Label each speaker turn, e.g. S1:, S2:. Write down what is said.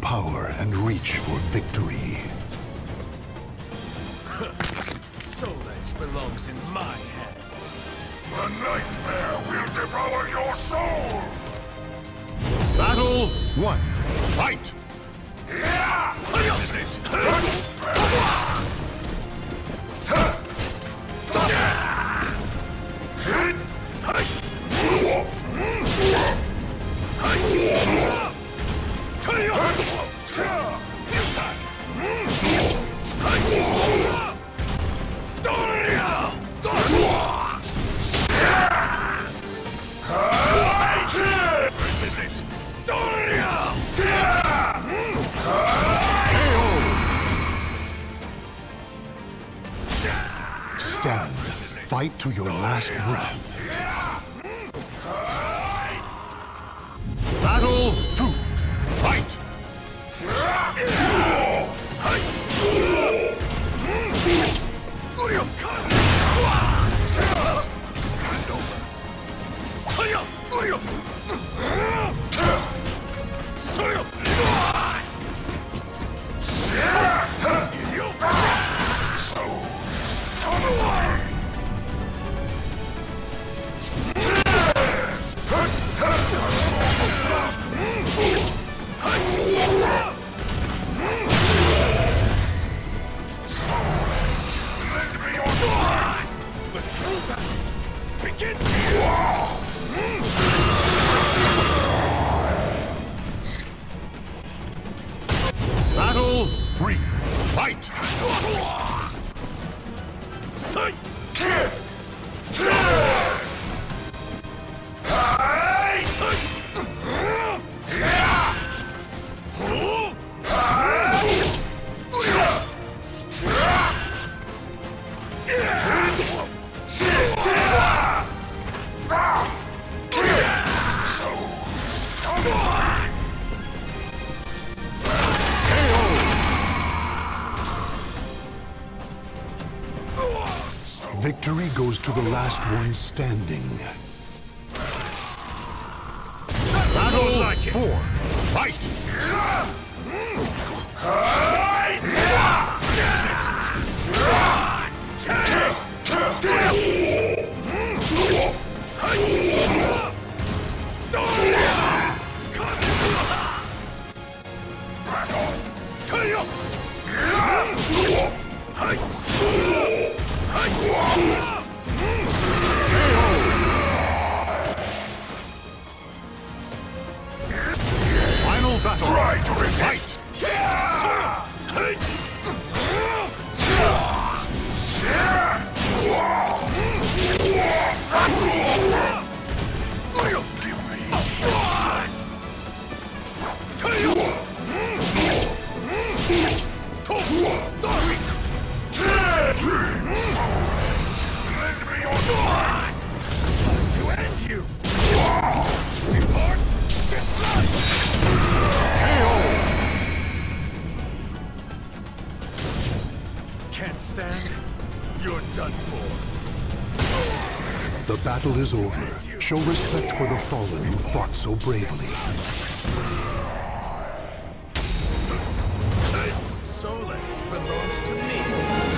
S1: power and reach for victory.
S2: Soul Edge belongs in my hands.
S3: The nightmare will devour your soul!
S1: Battle one. Fight! Stand. Fight to your last breath. Battle two. Fight!
S3: Lend
S2: battle
S1: three. Fight!
S2: Sight!
S1: Victory goes to the last one standing. Battle
S2: like it.
S1: four. Battle.
S3: Try to resist! Give me Lend
S2: understand? You're done for.
S1: The battle is over. Show respect for the fallen who fought so bravely. Solence belongs to me.